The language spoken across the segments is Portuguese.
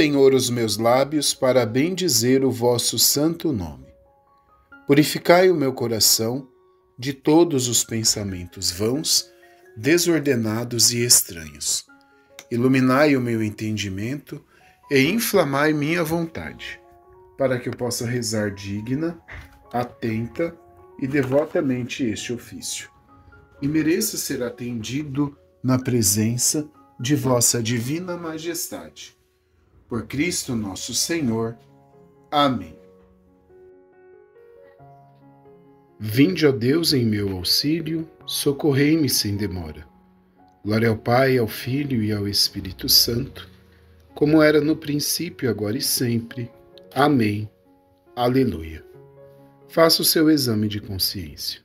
Senhor, os meus lábios para bendizer o vosso santo nome. Purificai o meu coração de todos os pensamentos vãos, desordenados e estranhos. Iluminai o meu entendimento e inflamai minha vontade, para que eu possa rezar digna, atenta e devotamente este ofício, e mereça ser atendido na presença de vossa divina majestade. Por Cristo nosso Senhor. Amém. Vinde, ó Deus, em meu auxílio, socorrei-me sem demora. Glória ao Pai, ao Filho e ao Espírito Santo, como era no princípio, agora e sempre. Amém. Aleluia. Faça o seu exame de consciência.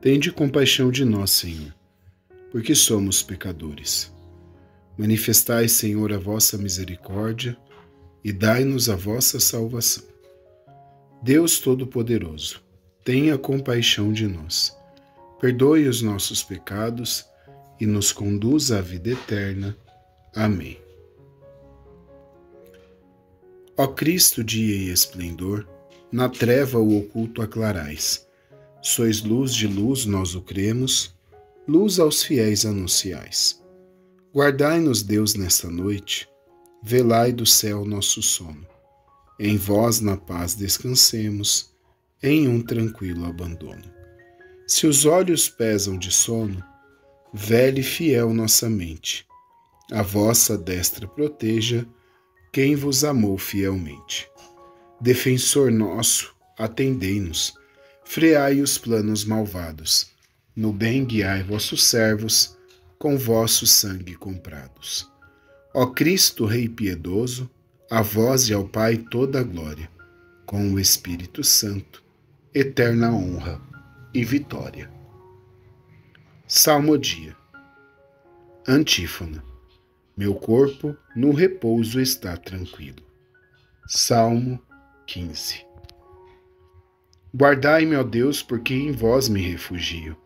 Tende compaixão de nós, Senhor, porque somos pecadores. Manifestai, Senhor, a vossa misericórdia e dai-nos a vossa salvação. Deus Todo-Poderoso, tenha compaixão de nós, perdoe os nossos pecados e nos conduza à vida eterna. Amém. Ó Cristo, dia e esplendor, na treva o oculto aclarais Sois luz de luz, nós o cremos, luz aos fiéis anunciais. Guardai-nos, Deus, nesta noite, velai do céu nosso sono. Em vós, na paz, descansemos, em um tranquilo abandono. Se os olhos pesam de sono, vele fiel nossa mente. A vossa destra proteja quem vos amou fielmente. Defensor nosso, atendei-nos freai os planos malvados. No bem guiai vossos servos, com vosso sangue comprados. Ó Cristo, Rei piedoso, a vós e ao Pai toda a glória, com o Espírito Santo, eterna honra e vitória. Salmo dia. Antífona. Meu corpo no repouso está tranquilo. Salmo 15. Guardai-me, ó Deus, porque em vós me refugio.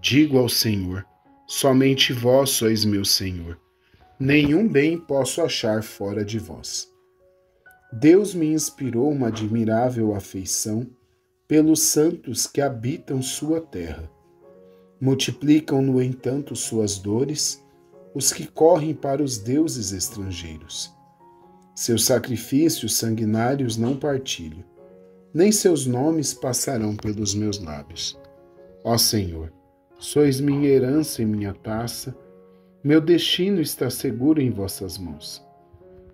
Digo ao Senhor: somente vós sois meu Senhor. Nenhum bem posso achar fora de vós. Deus me inspirou uma admirável afeição pelos santos que habitam sua terra. Multiplicam, no entanto, suas dores os que correm para os deuses estrangeiros. Seus sacrifícios sanguinários não partilho nem seus nomes passarão pelos meus lábios. Ó Senhor, sois minha herança e minha taça, meu destino está seguro em vossas mãos.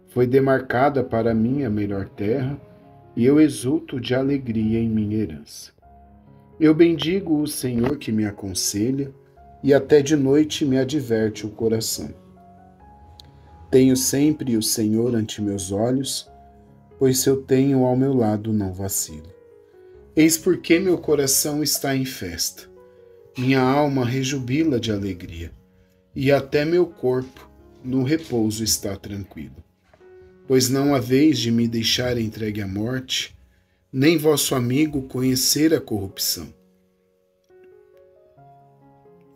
Foi demarcada para mim a melhor terra, e eu exulto de alegria em minha herança. Eu bendigo o Senhor que me aconselha, e até de noite me adverte o coração. Tenho sempre o Senhor ante meus olhos, pois se eu tenho ao meu lado, não vacilo. Eis porque meu coração está em festa, minha alma rejubila de alegria, e até meu corpo no repouso está tranquilo. Pois não haveis de me deixar entregue à morte, nem vosso amigo conhecer a corrupção.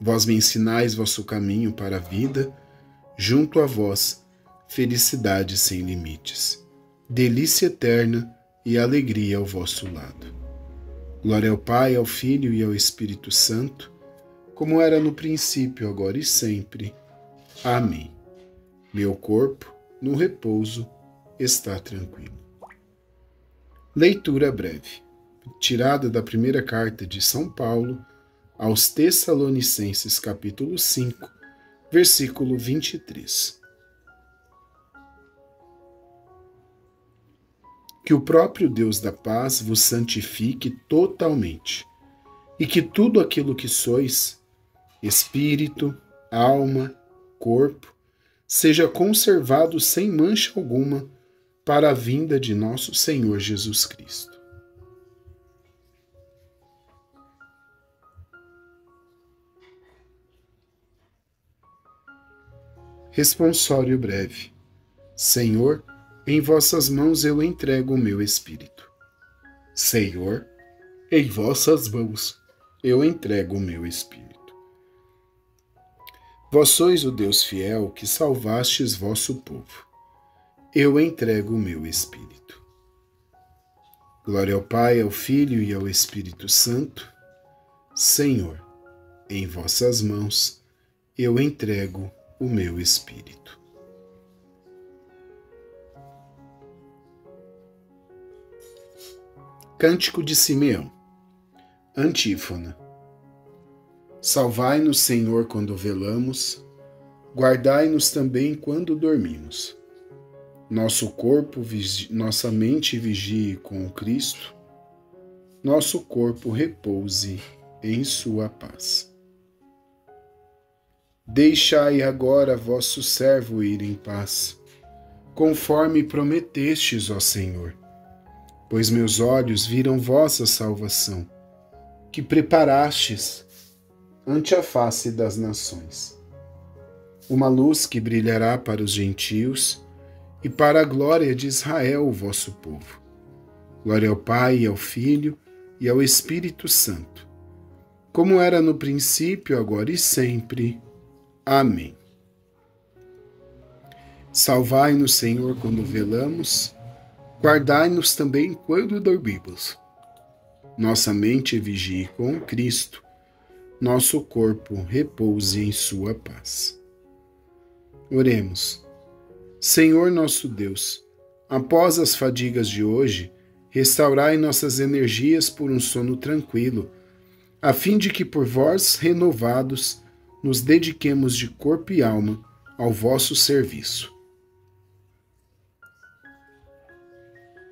Vós me ensinais vosso caminho para a vida, junto a vós, felicidade sem limites delícia eterna e alegria ao vosso lado. Glória ao Pai, ao Filho e ao Espírito Santo, como era no princípio, agora e sempre. Amém. Meu corpo, no repouso, está tranquilo. Leitura breve, tirada da primeira carta de São Paulo aos Tessalonicenses, capítulo 5, versículo 23. Que o próprio Deus da paz vos santifique totalmente, e que tudo aquilo que sois, espírito, alma, corpo, seja conservado sem mancha alguma para a vinda de nosso Senhor Jesus Cristo. Responsório breve. Senhor, em vossas mãos eu entrego o meu espírito. Senhor, em vossas mãos eu entrego o meu espírito. Vós sois o Deus fiel que salvastes vosso povo. Eu entrego o meu espírito. Glória ao Pai, ao Filho e ao Espírito Santo. Senhor, em vossas mãos eu entrego o meu espírito. Cântico de Simeão Antífona Salvai-nos, Senhor, quando velamos, guardai-nos também quando dormimos. Nosso corpo, nossa mente vigie com Cristo, nosso corpo repouse em sua paz. Deixai agora vosso servo ir em paz, conforme prometestes, ó Senhor. Pois meus olhos viram vossa salvação, que preparastes ante a face das nações. Uma luz que brilhará para os gentios e para a glória de Israel, o vosso povo. Glória ao Pai, ao Filho e ao Espírito Santo, como era no princípio, agora e sempre Amém. Salvai-nos, Senhor, quando velamos, guardai-nos também quando dormimos. Nossa mente vigie com Cristo, nosso corpo repouse em Sua paz. Oremos. Senhor nosso Deus, após as fadigas de hoje, restaurai nossas energias por um sono tranquilo, a fim de que por vós renovados nos dediquemos de corpo e alma ao vosso serviço.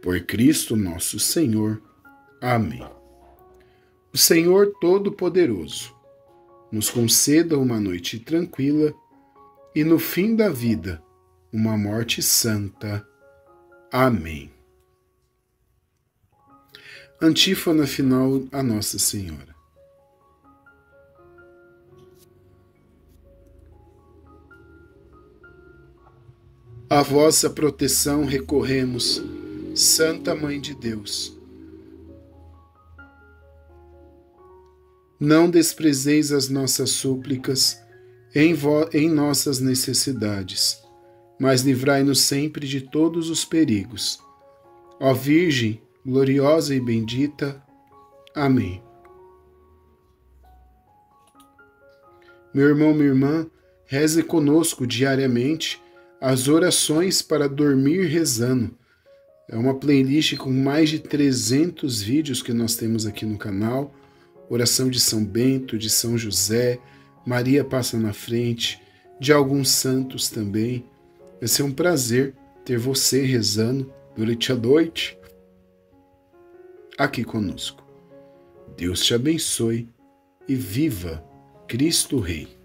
Por Cristo nosso Senhor. Amém. O Senhor Todo-Poderoso nos conceda uma noite tranquila e no fim da vida uma morte santa. Amém. Antífona final a Nossa Senhora. A vossa proteção recorremos, Santa Mãe de Deus. Não desprezeis as nossas súplicas em, em nossas necessidades, mas livrai-nos sempre de todos os perigos. Ó Virgem, gloriosa e bendita. Amém. Meu irmão, minha irmã, reze conosco diariamente as orações para dormir rezando. É uma playlist com mais de 300 vídeos que nós temos aqui no canal. Oração de São Bento, de São José, Maria passa na frente, de alguns santos também. Vai ser um prazer ter você rezando durante a noite aqui conosco. Deus te abençoe e viva Cristo Rei.